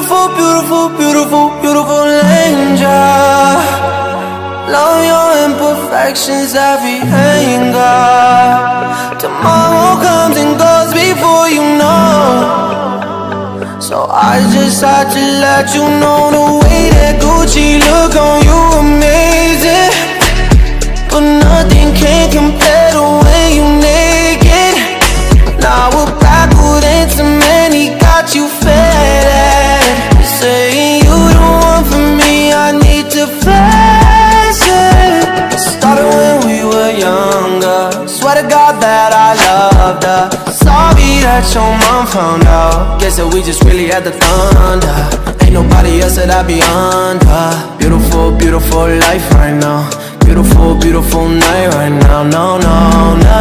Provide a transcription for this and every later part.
Beautiful, beautiful, beautiful, beautiful angel. Love your imperfections, every anger. Tomorrow comes and goes before you know. So I just had to let you know the way that Gucci look on you amazing. That your mom found out. Guess that we just really had the thunder. Ain't nobody else that I be under. Beautiful, beautiful life right now. Beautiful, beautiful night right now. No, no, no.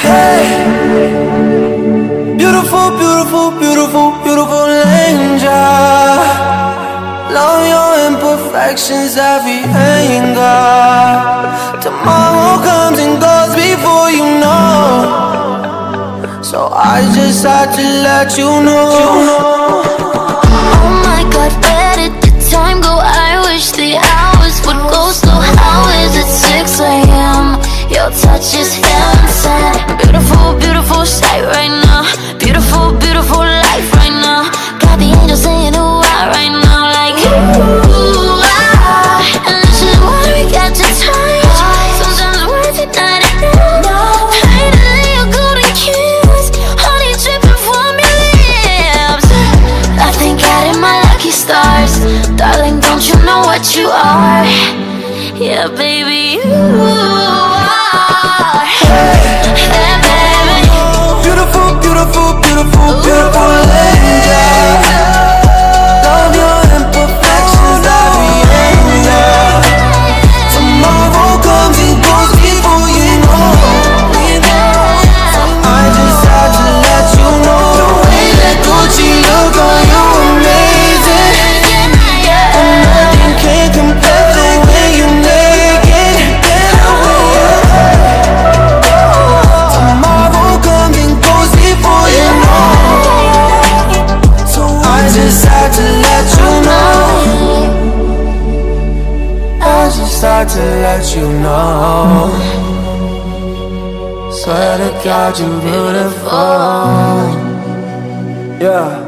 Hey. Beautiful, beautiful, beautiful, beautiful angel. Love your imperfections, every anger. I just had to let you know. What you are? Yeah, baby, you let you know. Swear to God, you're beautiful. Yeah.